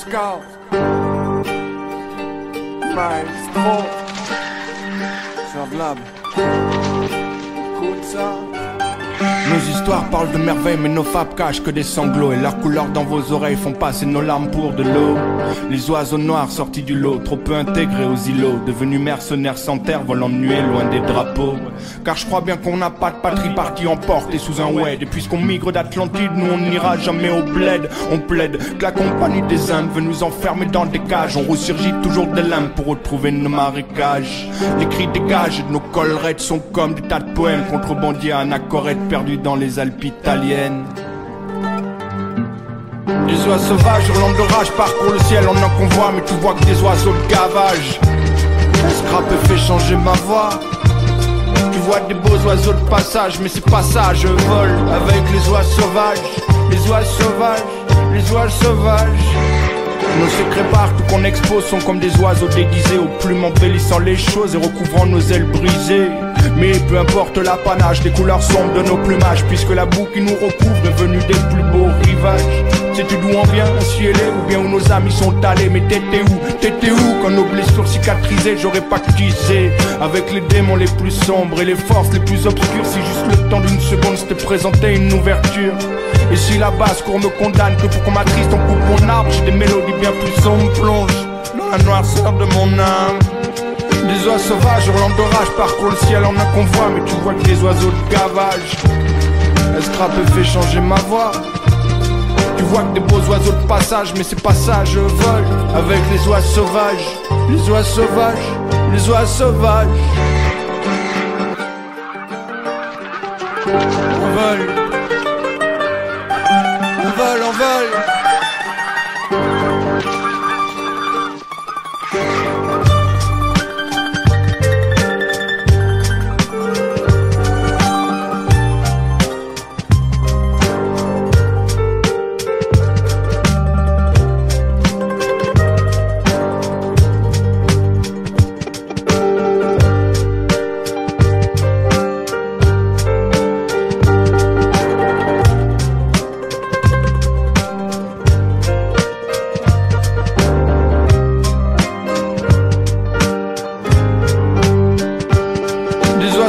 scout Miles Trop love. Good song. Histoires parlent de merveilles, mais nos fables cachent que des sanglots. Et leurs couleurs dans vos oreilles font passer nos larmes pour de l'eau. Les oiseaux noirs sortis du lot, trop peu intégrés aux îlots. Devenus mercenaires sans terre, volant de loin des drapeaux. Car je crois bien qu'on n'a pas de patrie partie emporte et sous un wed. Et puisqu'on migre d'Atlantide, nous on n'ira jamais au bled. On plaide que la compagnie des Indes veut nous enfermer dans des cages. On ressurgit toujours des limbes pour retrouver nos marécages. Les cris dégagent de nos collerettes sont comme des tas de poèmes contrebandiers à anacorette perdus dans les Alpes italiennes. Des oies sauvages hurlant de rage parcourent le ciel en un mais tu vois que des oiseaux de gavage. Scrap fait changer ma voix. Tu vois des beaux oiseaux de passage, mais c'est pas ça, je vole avec les oies sauvages, les oies sauvages, les oies sauvages. Nos secrets partout qu'on expose sont comme des oiseaux déguisés aux plumes embellissant les choses et recouvrant nos ailes brisées. Mais peu importe l'apanage des couleurs sombres de nos plumages, puisque la boue qui nous recouvre est venue des plus beaux rivages. Sais-tu d'où on vient, ciel ou bien où nos amis sont allés? Mais t'étais où, t'étais où quand nos blessures cicatrisées J'aurais pactisé avec les démons les plus sombres et les forces les plus obscures? Si juste le temps d'une seconde s'était présenté une ouverture Et si la basse cour me condamne que pour qu'on m'attriste on coupe mon arbre. J'ai des mélodies bien plus sombres, plonge dans la noirceur de mon âme. Des oies sauvages hurlant d'orage parcourent le ciel en un convoi. Mais tu vois que des oiseaux de gavage. Escrape fait changer ma voix. Tu vois que des beaux oiseaux de passage, mais c'est pas ça, je vole avec les oies sauvages, les oies sauvages, les oies sauvages. Vole,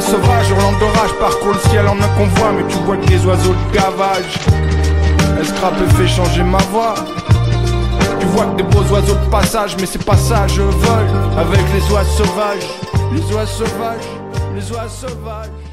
oies sauvages hurlant d'orage parcourent le ciel en un convoi Mais tu vois que des oiseaux de gavage Escrape fait changer ma voix. Tu vois que des beaux oiseaux de passage Mais c'est pas ça, je vole avec les oies sauvages Les oies sauvages, les oies sauvages